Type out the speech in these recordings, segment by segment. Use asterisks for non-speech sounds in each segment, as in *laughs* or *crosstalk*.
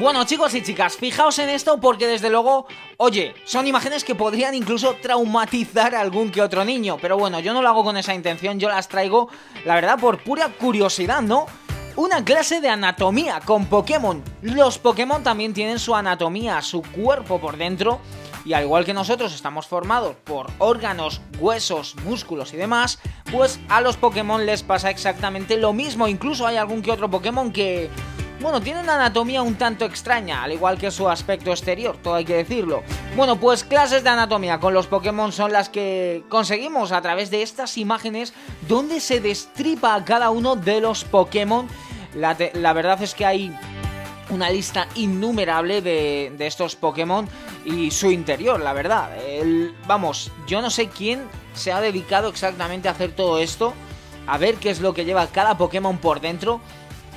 Bueno chicos y chicas, fijaos en esto porque desde luego, oye, son imágenes que podrían incluso traumatizar a algún que otro niño. Pero bueno, yo no lo hago con esa intención, yo las traigo, la verdad, por pura curiosidad, ¿no? Una clase de anatomía con Pokémon. Los Pokémon también tienen su anatomía, su cuerpo por dentro. Y al igual que nosotros estamos formados por órganos, huesos, músculos y demás, pues a los Pokémon les pasa exactamente lo mismo. Incluso hay algún que otro Pokémon que bueno, tiene una anatomía un tanto extraña, al igual que su aspecto exterior, todo hay que decirlo. Bueno, pues clases de anatomía con los Pokémon son las que conseguimos a través de estas imágenes donde se destripa a cada uno de los Pokémon. La, verdad es que hay una lista innumerable de, estos Pokémon y su interior, la verdad. vamos, yo no sé quién se ha dedicado exactamente a hacer todo esto, a ver qué es lo que lleva cada Pokémon por dentro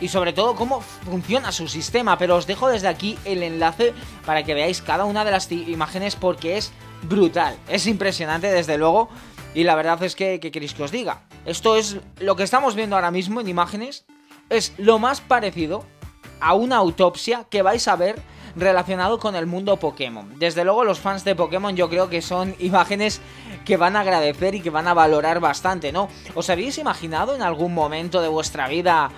y sobre todo cómo funciona su sistema. Pero os dejo desde aquí el enlace para que veáis cada una de las imágenes porque es brutal. Es impresionante desde luego. Y la verdad es que, ¿qué queréis que os diga? Esto es lo que estamos viendo ahora mismo en imágenes. Es lo más parecido a una autopsia que vais a ver relacionado con el mundo Pokémon. Desde luego los fans de Pokémon yo creo que son *laughs* imágenes que van a agradecer y que van a valorar bastante, ¿no? ¿Os habéis imaginado en algún momento de vuestra vida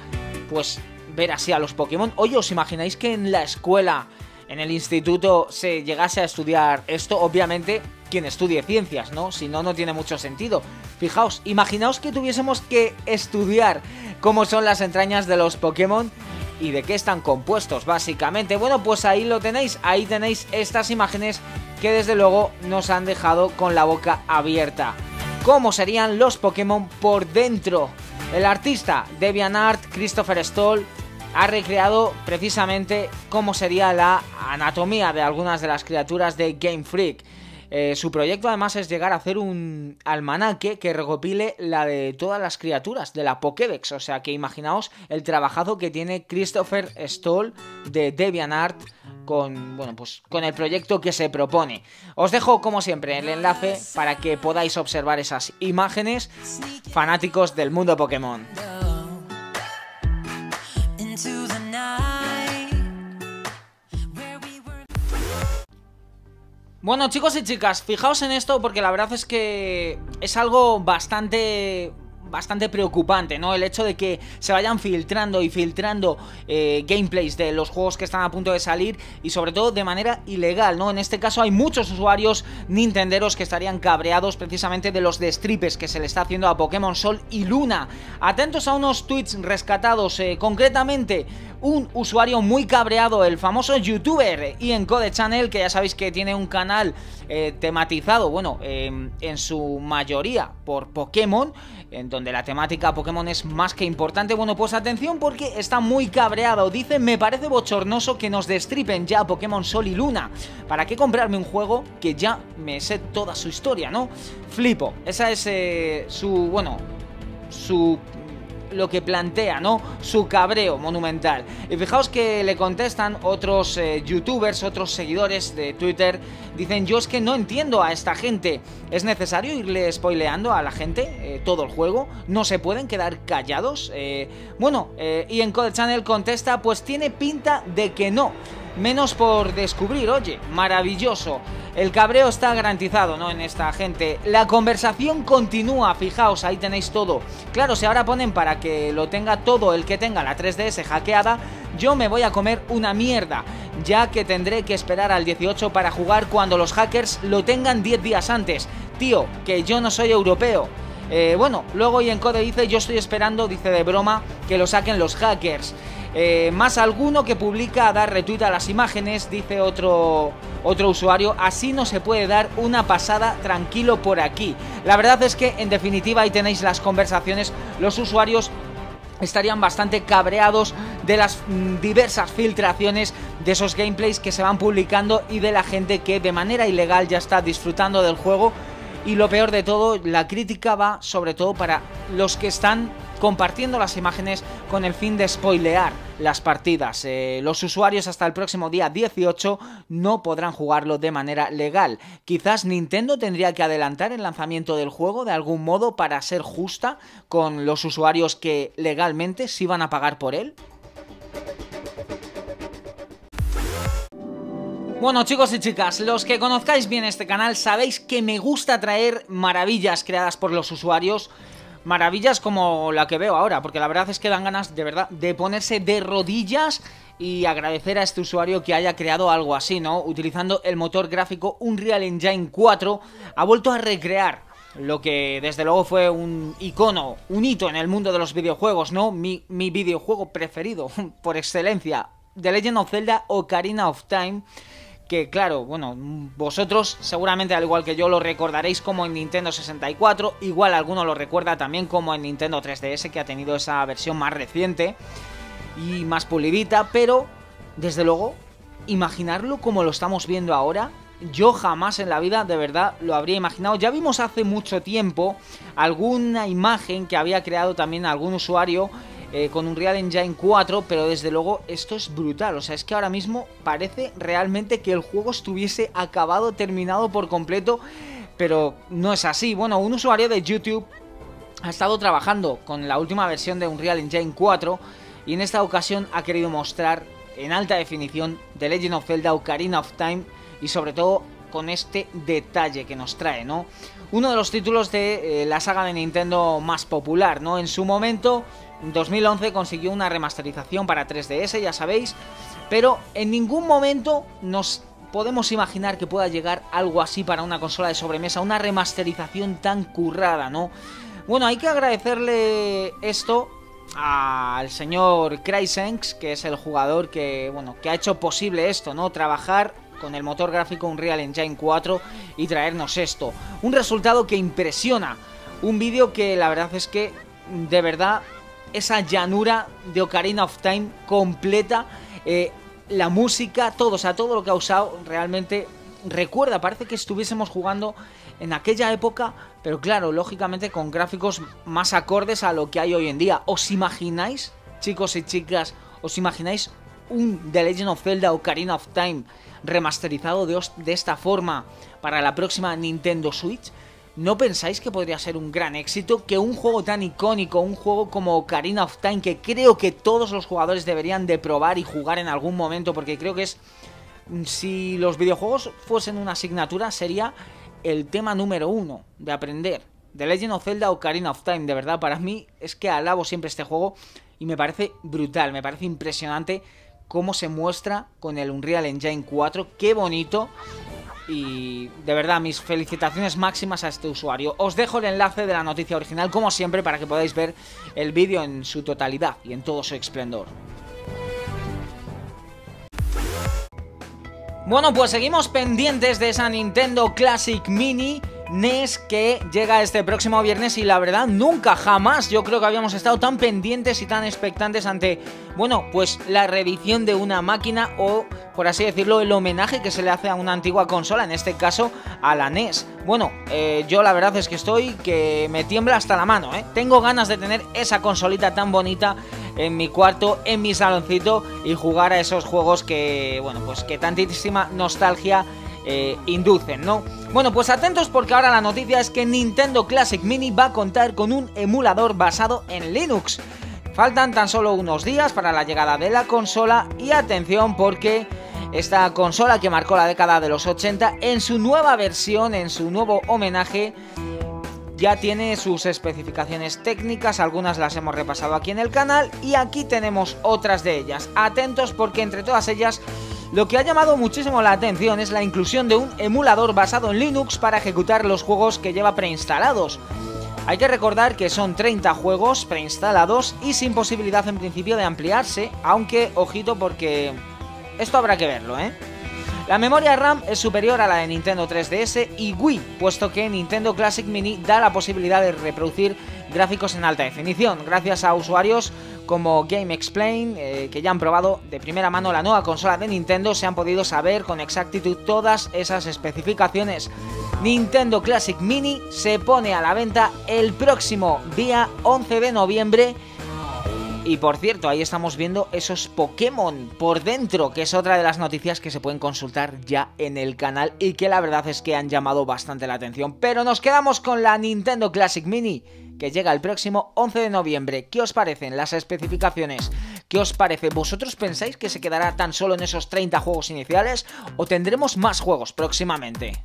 pues ver así a los Pokémon. Oye, ¿os imagináis que en la escuela, en el instituto, se llegase a estudiar esto? Obviamente, quien estudie ciencias, ¿no? Si no, no tiene mucho sentido. Fijaos, imaginaos que tuviésemos que estudiar cómo son las entrañas de los Pokémon y de qué están compuestos, básicamente. Bueno, pues ahí lo tenéis, ahí tenéis estas imágenes que desde luego nos han dejado con la boca abierta. ¿Cómo serían los Pokémon por dentro? El artista DeviantArt Christopher Stoll ha recreado precisamente cómo sería la anatomía de algunas de las criaturas de Game Freak. Eh, su proyecto además es llegar a hacer un almanaque que recopile la de todas las criaturas de la Pokédex. O sea que imaginaos el trabajazo que tiene Christopher Stoll de DeviantArt con, bueno, pues, con el proyecto que se propone. Os dejo como siempre el enlace para que podáis observar esas imágenes fanáticos del mundo Pokémon. Bueno chicos y chicas, fijaos en esto porque la verdad es que es algo bastante bastante preocupante, ¿no? El hecho de que se vayan filtrando y filtrando eh, gameplays de los juegos que están a punto de salir y sobre todo de manera ilegal, ¿no? En este caso hay muchos usuarios nintenderos que estarían cabreados precisamente de los destripes que se le está haciendo a Pokémon Sol y Luna. Atentos a unos tweets rescatados, eh, concretamente un usuario muy cabreado, el famoso youtuber Ian Code Channel, que ya sabéis que tiene un canal eh, tematizado, bueno, em, en su mayoría por Pokémon, en donde la temática Pokémon es más que importante. Bueno, pues atención porque está muy cabreado. Dice, me parece bochornoso que nos destripen ya Pokémon Sol y Luna. ¿Para qué comprarme un juego que ya me sé toda su historia, no? Flipo. Esa es eh, su, bueno, su lo que plantea, ¿no? Su cabreo monumental. Y fijaos que le contestan otros eh, youtubers, otros seguidores de Twitter, dicen, yo es que no entiendo a esta gente. ¿Es necesario irle spoileando a la gente eh, todo el juego? ¿No se pueden quedar callados? Eh, bueno, y en Code Channel contesta, pues tiene pinta de que no. Menos por descubrir, oye, maravilloso. El cabreo está garantizado, ¿no? En esta gente. La conversación continúa, fijaos, ahí tenéis todo. Claro, si ahora ponen para que lo tenga todo el que tenga la 3DS hackeada, yo me voy a comer una mierda, ya que tendré que esperar al 18 para jugar cuando los hackers lo tengan 10 días antes. Tío, que yo no soy europeo. Eh, bueno, luego Code dice, yo estoy esperando, dice de broma, que lo saquen los hackers. Eh, más alguno que publica a dar retweet a las imágenes, dice otro, otro usuario, así no se puede dar una pasada tranquilo por aquí. La verdad es que en definitiva ahí tenéis las conversaciones, los usuarios estarían bastante cabreados de las mm, diversas filtraciones de esos gameplays que se van publicando y de la gente que de manera ilegal ya está disfrutando del juego. Y lo peor de todo, la crítica va sobre todo para los que están compartiendo las imágenes con el fin de spoilear las partidas. Eh, los usuarios hasta el próximo día 18 no podrán jugarlo de manera legal. Quizás Nintendo tendría que adelantar el lanzamiento del juego de algún modo para ser justa con los usuarios que legalmente sí van a pagar por él. Bueno chicos y chicas, los que conozcáis bien este canal sabéis que me gusta traer maravillas creadas por los usuarios Maravillas como la que veo ahora, porque la verdad es que dan ganas de verdad de ponerse de rodillas y agradecer a este usuario que haya creado algo así, ¿no? Utilizando el motor gráfico Unreal Engine 4 ha vuelto a recrear lo que desde luego fue un icono, un hito en el mundo de los videojuegos, ¿no? Mi, mi videojuego preferido, *laughs* por excelencia, The Legend of Zelda Ocarina of Time que claro, bueno, vosotros seguramente al igual que yo lo recordaréis como en Nintendo 64, igual alguno lo recuerda también como en Nintendo 3DS que ha tenido esa versión más reciente y más pulidita, pero desde luego, imaginarlo como lo estamos viendo ahora, yo jamás en la vida de verdad lo habría imaginado. Ya vimos hace mucho tiempo alguna imagen que había creado también algún usuario eh, con un Real Engine 4, pero desde luego esto es brutal. O sea, es que ahora mismo parece realmente que el juego estuviese acabado, terminado por completo, pero no es así. Bueno, un usuario de YouTube ha estado trabajando con la última versión de Unreal Engine 4 y en esta ocasión ha querido mostrar en alta definición The Legend of Zelda Ocarina of Time y sobre todo con este detalle que nos trae, ¿no? Uno de los títulos de eh, la saga de Nintendo más popular, ¿no? En su momento 2011 consiguió una remasterización para 3DS, ya sabéis, pero en ningún momento nos podemos imaginar que pueda llegar algo así para una consola de sobremesa, una remasterización tan currada, ¿no? Bueno, hay que agradecerle esto al señor Crysenx, que es el jugador que, bueno, que ha hecho posible esto, ¿no? Trabajar con el motor gráfico Unreal Engine 4 y traernos esto. Un resultado que impresiona. Un vídeo que la verdad es que de verdad esa llanura de Ocarina of Time completa, eh, la música, todo, o sea, todo lo que ha usado realmente recuerda, parece que estuviésemos jugando en aquella época, pero claro, lógicamente con gráficos más acordes a lo que hay hoy en día. ¿Os imagináis, chicos y chicas, os imagináis un The Legend of Zelda Ocarina of Time remasterizado de, de esta forma para la próxima Nintendo Switch? ¿No pensáis que podría ser un gran éxito? Que un juego tan icónico, un juego como Ocarina of Time, que creo que todos los jugadores deberían de probar y jugar en algún momento, porque creo que es... Si los videojuegos fuesen una asignatura, sería el tema número uno de aprender. The Legend of Zelda Ocarina of Time, de verdad, para mí es que alabo siempre este juego y me parece brutal, me parece impresionante cómo se muestra con el Unreal Engine 4, qué bonito y de verdad, mis felicitaciones máximas a este usuario. Os dejo el enlace de la noticia original, como siempre, para que podáis ver el vídeo en su totalidad y en todo su esplendor. Bueno, pues seguimos pendientes de esa Nintendo Classic Mini NES que llega este próximo viernes y la verdad nunca, jamás yo creo que habíamos estado tan pendientes y tan expectantes ante, bueno, pues la reedición de una máquina o, por así decirlo, el homenaje que se le hace a una antigua consola, en este caso a la NES. Bueno, eh, yo la verdad es que estoy que me tiembla hasta la mano, ¿eh? Tengo ganas de tener esa consolita tan bonita en mi cuarto, en mi saloncito y jugar a esos juegos que, bueno, pues que tantísima nostalgia eh, inducen, ¿no? Bueno, pues atentos porque ahora la noticia es que Nintendo Classic Mini va a contar con un emulador basado en Linux. Faltan tan solo unos días para la llegada de la consola y atención porque esta consola que marcó la década de los 80 en su nueva versión, en su nuevo homenaje, ya tiene sus especificaciones técnicas, algunas las hemos repasado aquí en el canal y aquí tenemos otras de ellas. Atentos porque entre todas ellas lo que ha llamado muchísimo la atención es la inclusión de un emulador basado en Linux para ejecutar los juegos que lleva preinstalados. Hay que recordar que son 30 juegos preinstalados y sin posibilidad en principio de ampliarse, aunque ojito porque esto habrá que verlo, ¿eh? La memoria RAM es superior a la de Nintendo 3DS y Wii, puesto que Nintendo Classic Mini da la posibilidad de reproducir gráficos en alta definición, gracias a usuarios como Game Explain, eh, que ya han probado de primera mano la nueva consola de Nintendo, se han podido saber con exactitud todas esas especificaciones. Nintendo Classic Mini se pone a la venta el próximo día 11 de noviembre. Y por cierto, ahí estamos viendo esos Pokémon por dentro, que es otra de las noticias que se pueden consultar ya en el canal y que la verdad es que han llamado bastante la atención. Pero nos quedamos con la Nintendo Classic Mini que llega el próximo 11 de noviembre. ¿Qué os parecen las especificaciones? ¿Qué os parece? ¿Vosotros pensáis que se quedará tan solo en esos 30 juegos iniciales o tendremos más juegos próximamente?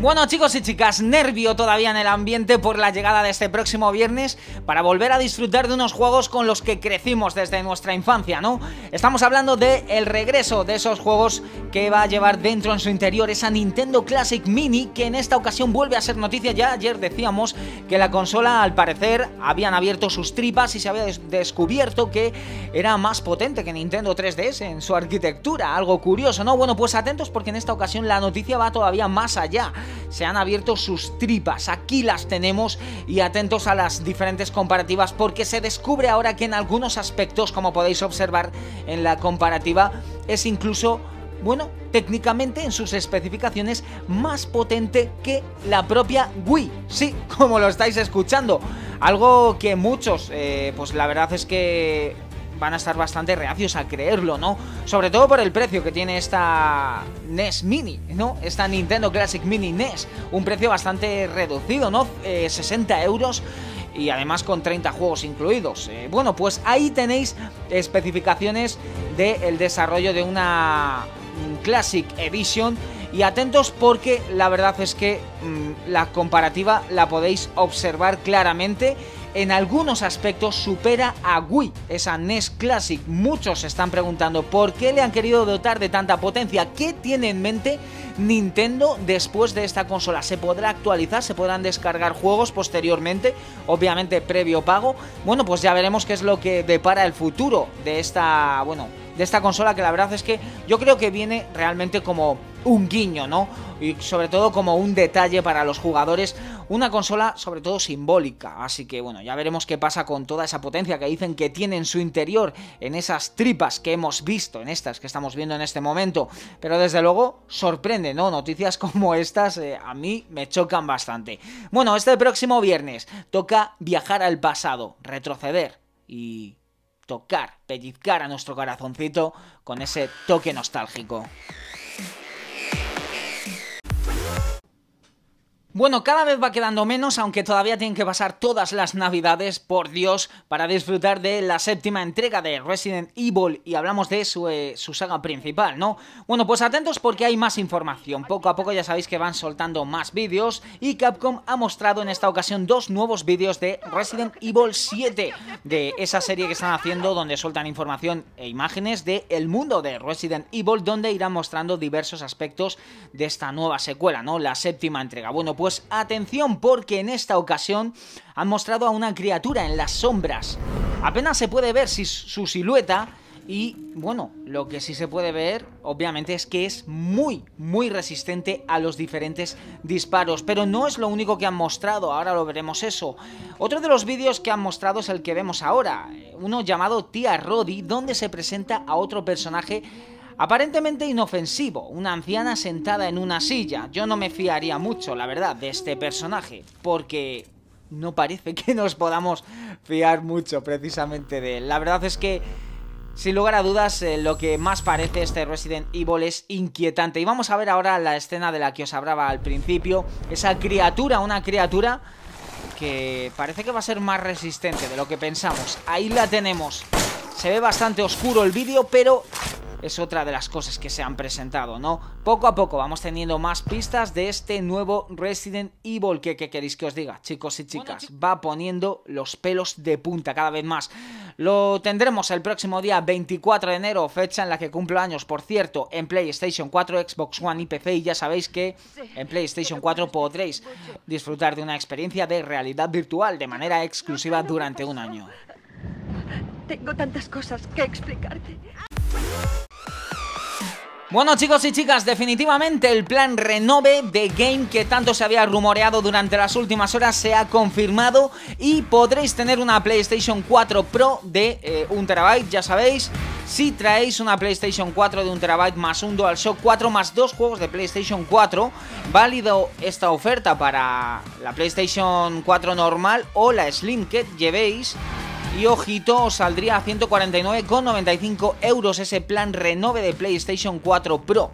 Bueno chicos y chicas, nervio todavía en el ambiente por la llegada de este próximo viernes para volver a disfrutar de unos juegos con los que crecimos desde nuestra infancia, ¿no? Estamos hablando de el regreso de esos juegos que va a llevar dentro en su interior esa Nintendo Classic Mini que en esta ocasión vuelve a ser noticia. Ya ayer decíamos que la consola al parecer habían abierto sus tripas y se había descubierto que era más potente que Nintendo 3DS en su arquitectura, algo curioso, ¿no? Bueno, pues atentos porque en esta ocasión la noticia va todavía más allá se han abierto sus tripas. Aquí las tenemos y atentos a las diferentes comparativas porque se descubre ahora que en algunos aspectos, como podéis observar en la comparativa, es incluso bueno, técnicamente en sus especificaciones más potente que la propia Wii. Sí, *laughs* como lo estáis escuchando. Algo que muchos, eh, pues la verdad es que van a estar bastante reacios a creerlo, ¿no? Sobre todo por el precio que tiene esta NES Mini, ¿no? Esta Nintendo Classic Mini NES. Un precio bastante reducido, ¿no? 60 eh, euros y además con 30 juegos incluidos. Eh, bueno, pues ahí tenéis especificaciones del desarrollo de una Classic Edition y atentos porque la verdad es que mm, la comparativa la podéis observar claramente en algunos aspectos supera a Wii, esa NES Classic. Muchos se están preguntando por qué le han querido dotar de tanta potencia, qué tiene en mente Nintendo después de esta consola. ¿Se podrá actualizar? ¿Se podrán descargar juegos posteriormente? Obviamente previo pago. Bueno, pues ya veremos qué es lo que depara el futuro de esta, bueno, de esta consola que la verdad es que yo creo que viene realmente como un guiño, ¿no? Y sobre todo como un detalle para los jugadores, una consola sobre todo simbólica, así que bueno, ya veremos qué pasa con toda esa potencia que dicen que tiene en su interior, en esas tripas que hemos visto, en estas que estamos viendo en este momento, pero desde luego sorprende, ¿no? Noticias *laughs* como estas eh, a mí me chocan bastante. Bueno, este próximo viernes toca viajar al pasado, retroceder y tocar, pellizcar a nuestro corazoncito con ese toque nostálgico. Bueno, cada vez va quedando menos, aunque todavía tienen que pasar todas las navidades, por Dios, para disfrutar de la séptima entrega de Resident Evil y hablamos de su, eh, su, saga principal, ¿no? Bueno, pues atentos porque hay más información. Poco a poco ya sabéis que van soltando más vídeos y Capcom ha mostrado en esta ocasión dos nuevos vídeos de Resident Evil 7, de esa serie que están haciendo donde sueltan información e imágenes de el mundo de Resident Evil, donde irán mostrando diversos aspectos de esta nueva secuela, ¿no? La séptima entrega. Bueno, pues atención porque en esta ocasión han mostrado a una criatura en las sombras. Apenas se puede ver su silueta y bueno, lo que sí se puede ver obviamente es que es muy, muy resistente a los diferentes disparos. Pero no es lo único que han mostrado, ahora lo veremos eso. Otro de los vídeos que han mostrado es el que vemos ahora, uno llamado Tía Roddy, donde se presenta a otro personaje Aparentemente inofensivo, una anciana sentada en una silla. Yo no me fiaría mucho, la verdad, de este personaje, porque no parece que nos podamos fiar mucho precisamente de él. La verdad es que, sin lugar a dudas, eh, lo que más parece este Resident Evil es inquietante. Y vamos a ver ahora la escena de la que os hablaba al principio. Esa criatura, una criatura que parece que va a ser más resistente de lo que pensamos. Ahí la tenemos. Se ve bastante oscuro el vídeo, pero es otra de las cosas que se han presentado, ¿no? Poco a poco vamos teniendo más pistas de este nuevo Resident Evil que, queréis que os diga, chicos y chicas. va poniendo los pelos de punta cada vez más. Lo tendremos el próximo día 24 de enero, fecha en la que cumplo años, por cierto, en PlayStation 4, Xbox One y PC. Y ya sabéis que en PlayStation 4 podréis disfrutar de una experiencia de realidad virtual de manera exclusiva durante un año. Tengo tantas cosas que explicarte. Bueno chicos y chicas, definitivamente el plan renove de Game que tanto se había rumoreado durante las últimas horas se ha confirmado y podréis tener una PlayStation 4 Pro de 1 eh, ya sabéis, si traéis una PlayStation 4 de 1 terabyte más un DualShock 4 más dos juegos de PlayStation 4, válido esta oferta para la PlayStation 4 normal o la Slim que llevéis Y ojito, saldría a 149,95 euros ese plan renove de PlayStation 4 Pro.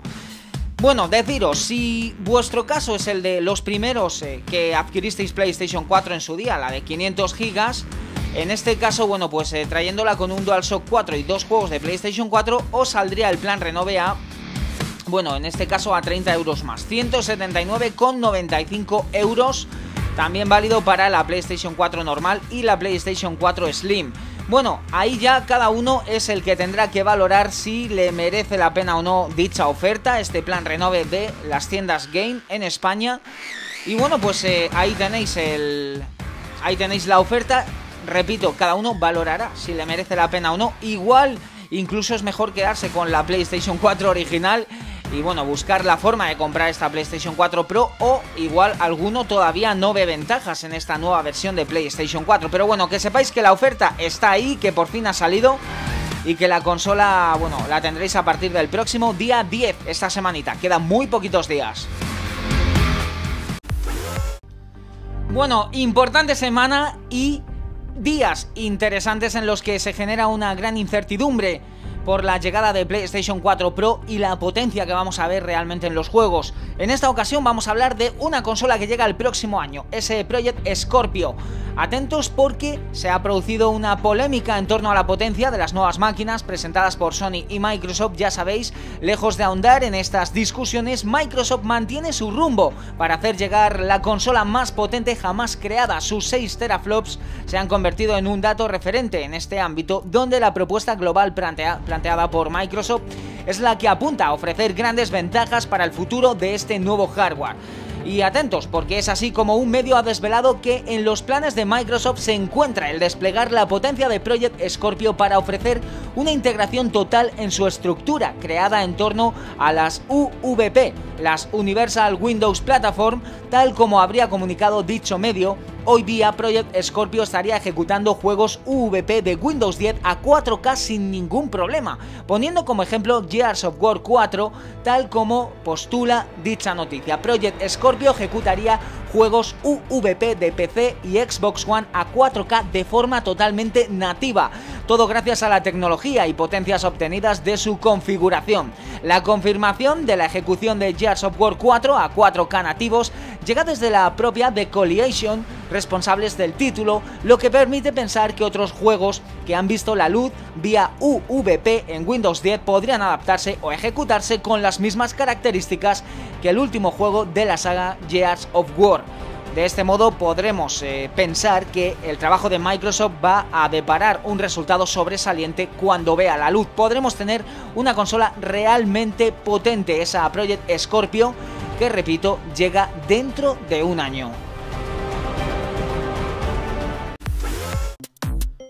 Bueno, deciros, si vuestro caso es el de los primeros eh, que adquiristeis PlayStation 4 en su día, la de 500 gigas, en este caso, bueno, pues eh, trayéndola con un DualShock 4 y dos juegos de PlayStation 4, os saldría el plan Renove a, bueno, en este caso a 30 euros más, 179,95 euros, también válido para la PlayStation 4 normal y la PlayStation 4 Slim. Bueno, ahí ya cada uno es el que tendrá que valorar si le merece la pena o no dicha oferta, este plan renove de las tiendas Game en España. Y bueno, pues eh, ahí tenéis el. Ahí tenéis la oferta. Repito, cada uno valorará si le merece la pena o no. Igual, incluso es mejor quedarse con la PlayStation 4 original y bueno, buscar la forma de comprar esta PlayStation 4 Pro o igual alguno todavía no ve ventajas en esta nueva versión de PlayStation 4. Pero bueno, que sepáis que la oferta está ahí, que por fin ha salido y que la consola, bueno, la tendréis a partir del próximo día 10, esta semanita. Quedan muy poquitos días. Bueno, importante semana y días interesantes en los que se genera una gran incertidumbre por la llegada de PlayStation 4 Pro y la potencia que vamos a ver realmente en los juegos. En esta ocasión vamos a hablar de una consola que llega el próximo año, ese Project Scorpio. Atentos porque se ha producido una polémica en torno a la potencia de las nuevas máquinas presentadas por Sony y Microsoft, ya sabéis, lejos de ahondar en estas discusiones, Microsoft mantiene su rumbo para hacer llegar la consola más potente jamás creada. Sus 6 teraflops se han convertido en un dato referente en este ámbito, donde la propuesta global plantea planteada por Microsoft es la que apunta a ofrecer grandes ventajas para el futuro de este nuevo hardware. Y atentos, porque es así como un medio ha desvelado que en los planes de Microsoft se encuentra el desplegar la potencia de Project Scorpio para ofrecer una integración total en su estructura, creada en torno a las UVP, las Universal Windows Platform, tal como habría comunicado dicho medio Hoy día Project Scorpio estaría ejecutando juegos UVP de Windows 10 a 4K sin ningún problema, poniendo como ejemplo Gears of War 4, tal como postula dicha noticia. Project Scorpio ejecutaría juegos UVP de PC y Xbox One a 4K de forma totalmente nativa, todo gracias a la tecnología y potencias obtenidas de su configuración. La confirmación de la ejecución de Gears of War 4 a 4K nativos llega desde la propia The Colliation, responsables del título, lo que permite pensar que otros juegos que han visto la luz vía UVP en Windows 10 podrían adaptarse o ejecutarse con las mismas características que el último juego de la saga Gears of War. De este modo podremos eh, pensar que el trabajo de Microsoft va a deparar un resultado sobresaliente cuando vea la luz. Podremos tener una consola realmente potente, esa Project Scorpio, que repito, llega dentro de un año.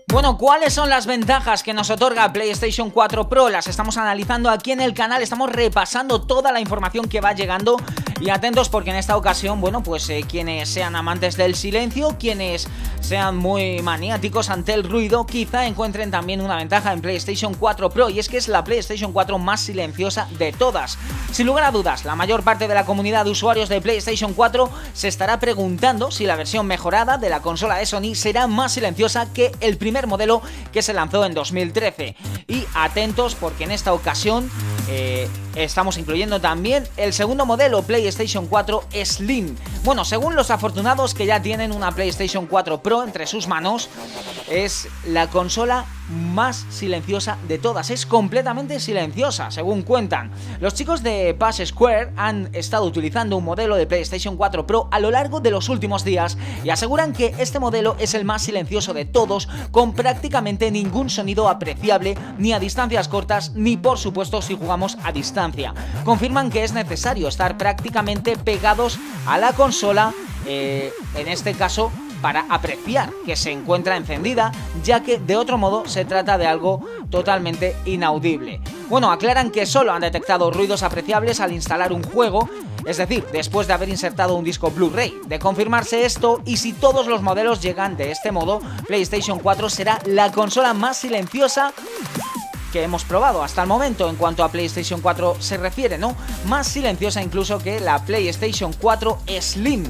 Bueno, ¿cuáles son las ventajas que nos otorga PlayStation 4 Pro? Las estamos analizando aquí en el canal, estamos repasando toda la información que va llegando y atentos porque en esta ocasión, bueno, pues eh, quienes sean amantes del silencio, quienes sean muy maniáticos ante el ruido, quizá encuentren también una ventaja en PlayStation 4 Pro y es que es la PlayStation 4 más silenciosa de todas. Sin lugar a dudas, la mayor parte de la comunidad de usuarios de PlayStation 4 se estará preguntando si la versión mejorada de la consola de Sony será más silenciosa que el primer modelo que se lanzó en 2013. Y atentos porque en esta ocasión eh, estamos incluyendo también el segundo modelo PlayStation 4 Slim. Bueno, según los afortunados que ya tienen una PlayStation 4 Pro entre sus manos, es la consola más silenciosa de todas. Es completamente silenciosa, según cuentan. Los chicos de Pass Square han estado utilizando un modelo de PlayStation 4 Pro a lo largo de los últimos días y aseguran que este modelo es el más silencioso de todos, con prácticamente ningún sonido apreciable, ni a distancias cortas, ni por supuesto si jugamos a distancia. Confirman que es necesario estar prácticamente pegados a la consola, eh, en este caso para apreciar que se encuentra encendida, ya que de otro modo se trata de algo totalmente inaudible. Bueno, aclaran que solo han detectado ruidos apreciables al instalar un juego, es decir, después de haber insertado un disco Blu-ray. De confirmarse esto, y si todos los modelos llegan de este modo, PlayStation 4 será la consola más silenciosa que hemos probado hasta el momento en cuanto a PlayStation 4 se refiere, ¿no? Más silenciosa incluso que la PlayStation 4 Slim.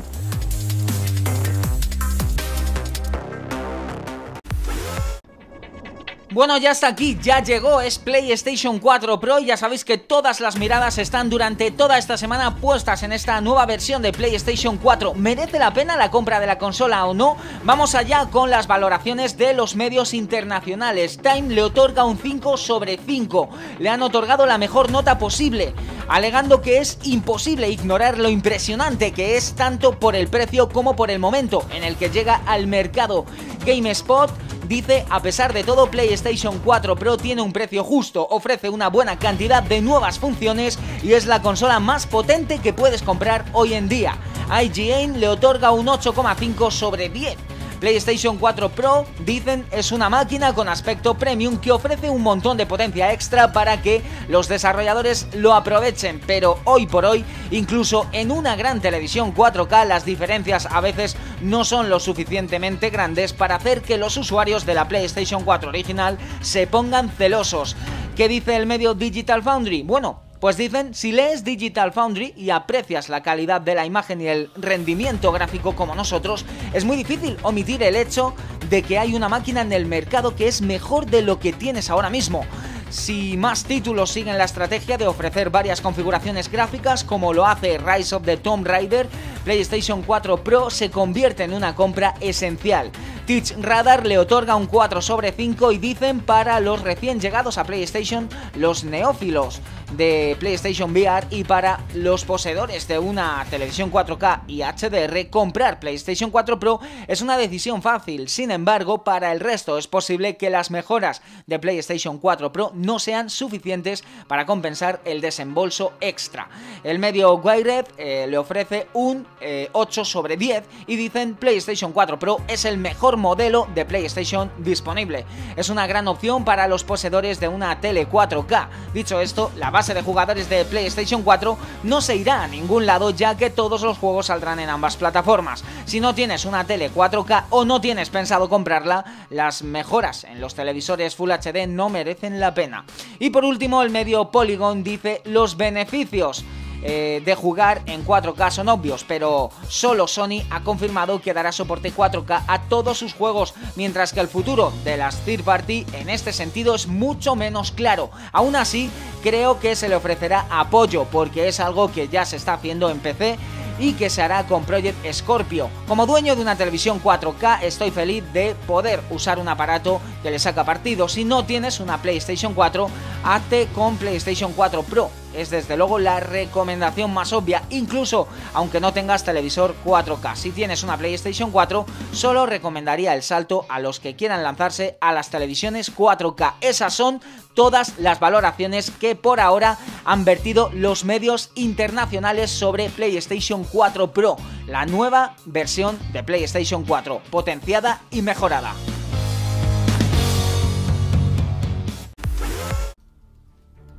Bueno, ya está aquí, ya llegó, es PlayStation 4 Pro y ya sabéis que todas las miradas están durante toda esta semana puestas en esta nueva versión de PlayStation 4. ¿Merece la pena la compra de la consola o no? Vamos allá con las valoraciones de los medios internacionales. Time le otorga un 5 sobre 5. Le han otorgado la mejor nota posible, alegando que es imposible ignorar lo impresionante que es tanto por el precio como por el momento en el que llega al mercado. GameSpot dice, a pesar de todo, PlayStation 4 Pro tiene un precio justo, ofrece una buena cantidad de nuevas funciones y es la consola más potente que puedes comprar hoy en día. IGN le otorga un 8,5 sobre 10 PlayStation 4 Pro, dicen, es una máquina con aspecto premium que ofrece un montón de potencia extra para que los desarrolladores lo aprovechen, pero hoy por hoy, incluso en una gran televisión 4K, las diferencias a veces no son lo suficientemente grandes para hacer que los usuarios de la PlayStation 4 original se pongan celosos. ¿Qué dice el medio Digital Foundry? Bueno, pues dicen, si lees Digital Foundry y aprecias la calidad de la imagen y el rendimiento gráfico como nosotros, es muy difícil omitir el hecho de que hay una máquina en el mercado que es mejor de lo que tienes ahora mismo. Si más títulos siguen la estrategia de ofrecer varias configuraciones gráficas como lo hace Rise of the Tomb Raider, PlayStation 4 Pro se convierte en una compra esencial. Teach Radar le otorga un 4 sobre 5 y dicen para los recién llegados a PlayStation, los neófilos de PlayStation VR y para los poseedores de una televisión 4K y HDR, comprar PlayStation 4 Pro es una decisión fácil. Sin embargo, para el resto es posible que las mejoras de PlayStation 4 Pro no sean suficientes para compensar el desembolso extra. El medio Wired eh, le ofrece un 8 eh, sobre 10 y dicen PlayStation 4 Pro es el mejor modelo de PlayStation disponible. Es una gran opción para los poseedores de una tele 4K. Dicho esto, la base de jugadores de PlayStation 4 no se irá a ningún lado ya que todos los juegos saldrán en ambas plataformas. Si no tienes una tele 4K o no tienes pensado comprarla, las mejoras en los televisores Full HD no merecen la pena. Y por último, el medio Polygon dice los beneficios. Eh, de jugar en 4K son obvios, pero solo Sony ha confirmado que dará soporte 4K a todos sus juegos, mientras que el futuro de las third party en este sentido es mucho menos claro. Aún así, creo que se le ofrecerá apoyo, porque es algo que ya se está haciendo en PC y que se hará con Project Scorpio. Como dueño de una televisión 4K estoy feliz de poder usar un aparato que le saca partido. Si no tienes una PlayStation 4, hazte con PlayStation 4 Pro es desde luego la recomendación más obvia, incluso aunque no tengas televisor 4K. Si tienes una PlayStation 4, solo recomendaría el salto a los que quieran lanzarse a las televisiones 4K. Esas son todas las valoraciones que por ahora han vertido los medios internacionales sobre PlayStation 4 Pro, la nueva versión de PlayStation 4, potenciada y mejorada.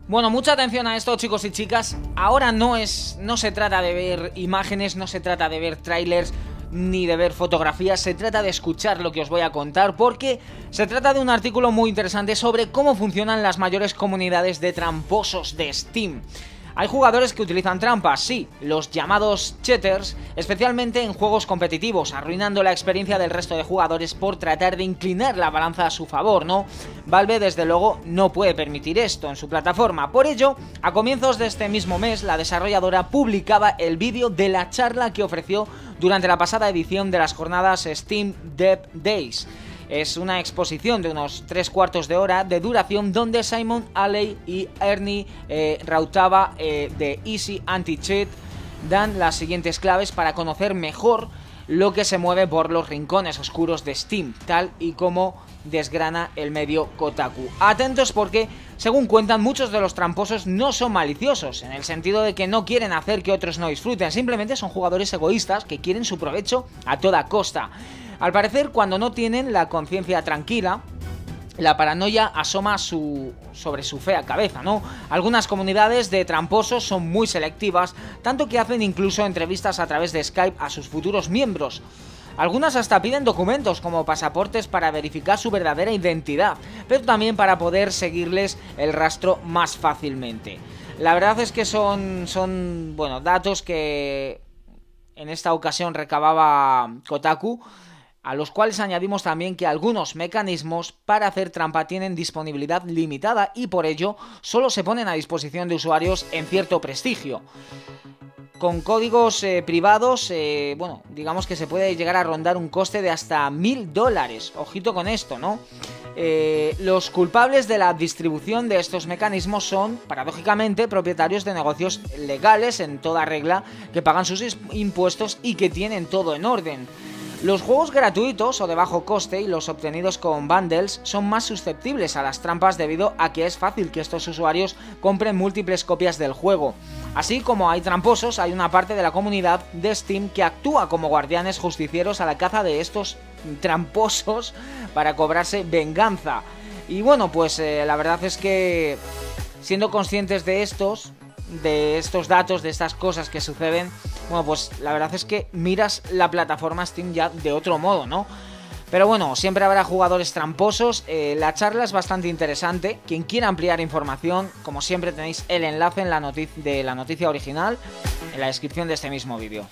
Bueno, mucha atención a esto, chicos y chicas. Ahora no es. no se trata de ver imágenes, no se trata de ver trailers ni de ver fotografías, se trata de escuchar lo que os voy a contar porque se trata de un artículo muy interesante sobre cómo funcionan las mayores comunidades de tramposos de Steam. Hay jugadores que utilizan trampas, sí, los llamados cheaters, especialmente en juegos competitivos, arruinando la experiencia del resto de jugadores por tratar de inclinar la balanza a su favor, ¿no? Valve desde luego no puede permitir esto en su plataforma, por ello, a comienzos de este mismo mes, la desarrolladora publicaba el vídeo de la charla que ofreció durante la pasada edición de las jornadas Steam Dev Days. Es una exposición de unos tres cuartos de hora de duración donde Simon Alley y Ernie eh, Rautava eh, de Easy Anti-Cheat dan las siguientes claves para conocer mejor lo que se mueve por los rincones oscuros de Steam, tal y como desgrana el medio Kotaku. Atentos porque, según cuentan, muchos de los tramposos no son maliciosos, en el sentido de que no quieren hacer que otros no disfruten, simplemente son jugadores egoístas que quieren su provecho a toda costa. Al parecer, cuando no tienen la conciencia tranquila, la paranoia asoma su, sobre su fea cabeza, ¿no? Algunas comunidades de tramposos son muy selectivas, tanto que hacen incluso entrevistas a través de Skype a sus futuros miembros. Algunas hasta piden documentos como pasaportes para verificar su verdadera identidad, pero también para poder seguirles el rastro más fácilmente. La verdad es que son, datos que en esta ocasión recababa Kotaku a los cuales añadimos también que algunos mecanismos para hacer trampa tienen disponibilidad limitada y por ello solo se ponen a disposición de usuarios en cierto prestigio con códigos eh, privados, eh, bueno, digamos que se puede llegar a rondar un coste de hasta mil dólares. Ojito con esto, ¿no? Eh, los culpables de la distribución de estos mecanismos son, paradójicamente, propietarios de negocios legales en toda regla, que pagan sus impuestos y que tienen todo en orden. Los juegos gratuitos o de bajo coste y los obtenidos con bundles son más susceptibles a las trampas debido a que es fácil que estos usuarios compren múltiples copias del juego. Así como hay tramposos, hay una parte de la comunidad de Steam que actúa como guardianes justicieros a la caza de estos tramposos para cobrarse venganza. Y bueno, pues eh, la verdad es que siendo conscientes de estos, de estos datos, de estas cosas que suceden, bueno, pues la verdad es que miras la plataforma Steam ya de otro modo, ¿no? Pero bueno, siempre habrá jugadores tramposos. Eh, la charla es bastante interesante. Quien quiera ampliar información, como siempre tenéis el enlace en la de la noticia original en la descripción de este mismo vídeo.